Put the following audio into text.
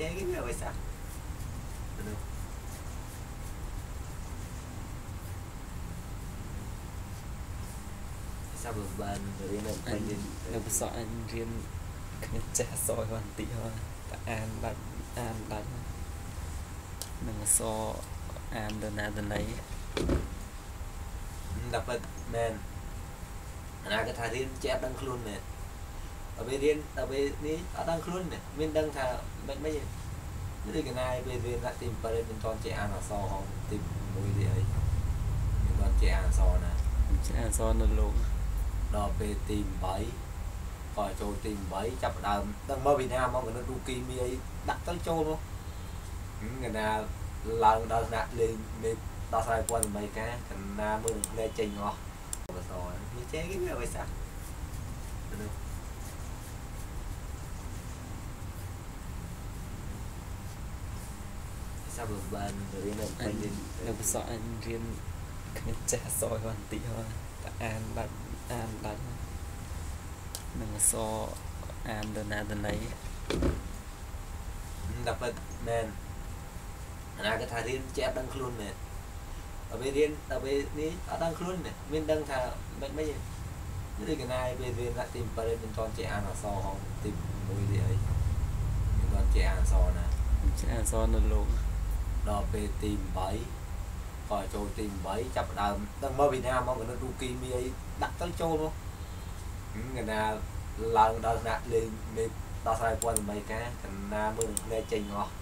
ចេះគេវាអ្វីសោះមនុស្សសាប់បានរៀននៅអពេញញរៀននៅបសអញរៀនគ្មានចេះអក្សរបន្តិចហើយតែអានដាច់អានដាច់នឹងអក្សរអានទៅណាទៅណីតែពិតមែនអាណាគេថារៀនចេះដឹងខ្លួនមែន ដល់ពេលរៀនដល់ពេលនេះអត់ដឹងខ្លួនមែនមានដឹងថាមិនមិនទេនេះដូចកណាយពេលរៀនដាក់ទី7មិនតន់ចេះអានអក្សរហងទី1ទីអីមិនតន់ចេះអានអក្សរណាចេះអក្សរនៅលោកដល់ពេលទី8ក៏ចូលទី8ចាប់ផ្ដើមដឹងមកពីណាមកកណ្ដរូគីមីអីដាក់ទៅចូលមកកណាឡើងដល់ថ្នាក់លេងមេដល់ស្រ័យព័ន្ធ8ការកណាមើលនឹងផ្លែចេញអស់បសនេះចេះគេវាអ្វីសោះមនុ ស្សសាប់បានរៀននៅអពេញញរៀននៅបសអញរៀនគ្មានចេះអក្សរបន្តិចហើយតែអានដាច់អានដាច់នឹងអក្សរអានទៅណាទៅណីតែពិតមែនអាណាគេថារៀនចេះដឹងខ្លួនមែនដល់ពេលរៀនដល់ពេលនេះអត់ដឹងខ្លួនមែនមានដឹងថាមិនមិនទេនេះដូចកណាយពេលរៀនដាក់ទី7មិនតន់ចេះអានអក្សរហងទី1ទីអីមិនតន់ចេះអានអក្សរណាចេះអក្សរនៅលោក ដល់ពេលទី8ក៏ចូលទី8ចាប់ផ្ដើមដឹងមកពីណាមកកណ្ដរូគីមីអីដាក់ទៅចូលមកកណាឡើងដល់ថ្នាក់លេងមេដល់ស្រ័យព័ន្ធ8ការកណាមើលនឹងផ្លែចេញអស់